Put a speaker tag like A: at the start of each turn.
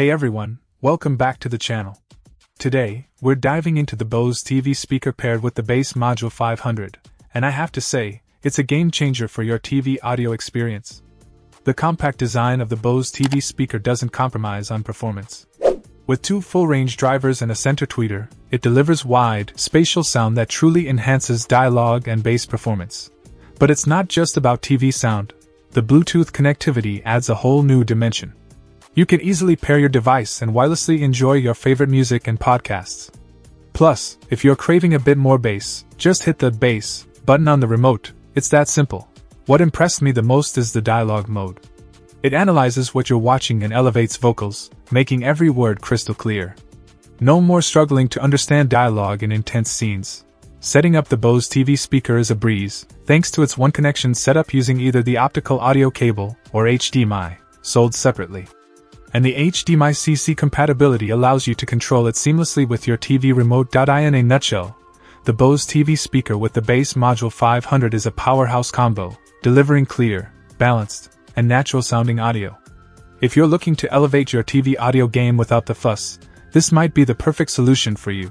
A: Hey everyone, welcome back to the channel. Today, we're diving into the Bose TV speaker paired with the Bass Module 500, and I have to say, it's a game changer for your TV audio experience. The compact design of the Bose TV speaker doesn't compromise on performance. With two full range drivers and a center tweeter, it delivers wide, spatial sound that truly enhances dialogue and bass performance. But it's not just about TV sound, the Bluetooth connectivity adds a whole new dimension. You can easily pair your device and wirelessly enjoy your favorite music and podcasts. Plus, if you're craving a bit more bass, just hit the bass button on the remote, it's that simple. What impressed me the most is the dialogue mode. It analyzes what you're watching and elevates vocals, making every word crystal clear. No more struggling to understand dialogue in intense scenes. Setting up the Bose TV speaker is a breeze, thanks to its one connection setup using either the optical audio cable or HDMI, sold separately. And the HDMI CEC compatibility allows you to control it seamlessly with your TV remote. In a nutshell, the Bose TV speaker with the Bass Module 500 is a powerhouse combo, delivering clear, balanced, and natural sounding audio. If you're looking to elevate your TV audio game without the fuss, this might be the perfect solution for you.